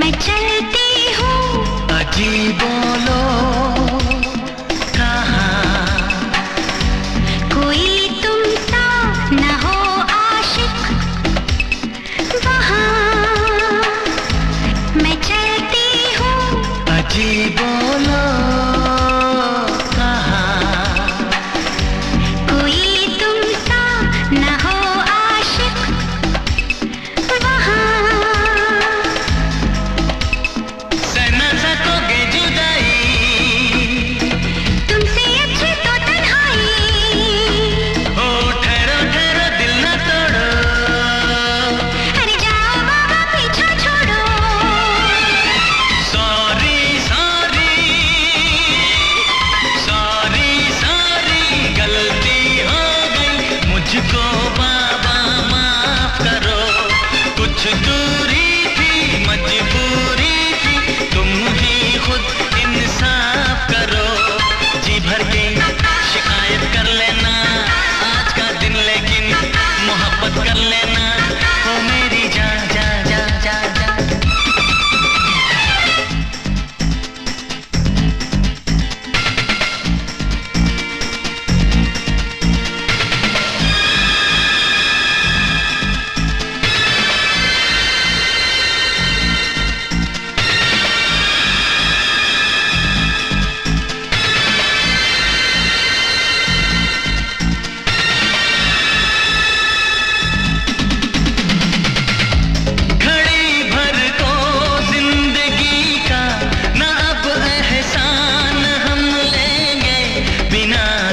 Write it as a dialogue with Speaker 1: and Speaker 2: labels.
Speaker 1: मैं चलती हूँ।
Speaker 2: अजी बोलो कहा?
Speaker 1: कोई तुम सा न हो आशिक। वहाँ मैं चलती हूँ।
Speaker 2: अजी बोलो Yeah.